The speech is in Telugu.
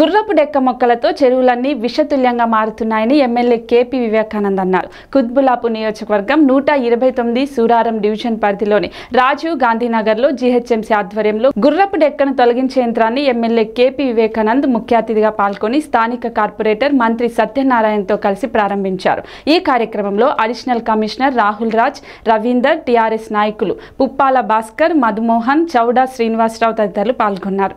గుర్రపు డెక్క మొక్కలతో చెరువులన్నీ విషతుల్యంగా మారుతున్నాయని ఎమ్మెల్యే కేపీ వివేకానంద్ అన్నారు. కుత్బులాపు నియోజకవర్గం నూట ఇరవై తొమ్మిది సూరారం డివిజన్ పరిధిలోని రాజీవ్ గాంధీనగర్లో జీహెచ్ఎంసీ ఆధ్వర్యంలో గుర్రపు డెక్కను తొలగించే యంత్రాన్ని ఎమ్మెల్యే కేపీ వివేకానంద్ ముఖ్య అతిథిగా పాల్గొని స్థానిక కార్పొరేటర్ మంత్రి సత్యనారాయణతో కలిసి ప్రారంభించారు. ఈ కార్యక్రమంలో additional commissioner Rahul Raj Ravinder TRS నాయకులు పుప్పాల భాస్కర్ మధుమోహన్ చౌడా శ్రీనివాసరావు తదితరులు పాల్గొన్నారు.